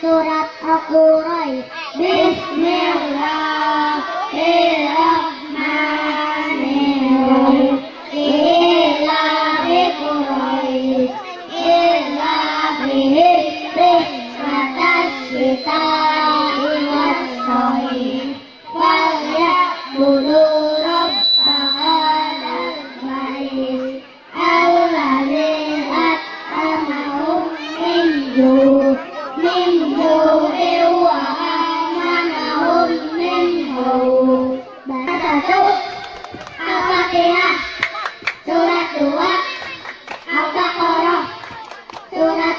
surat Al-Qurain Bismillah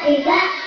Happy.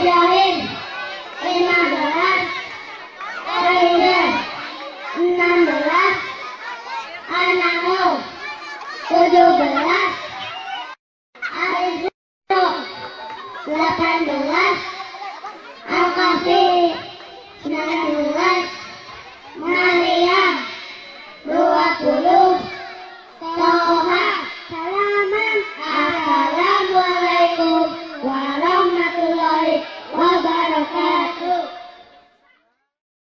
Ibrahim. Lima belas. Kalender enam belas. Enam puluh, tujuh belas.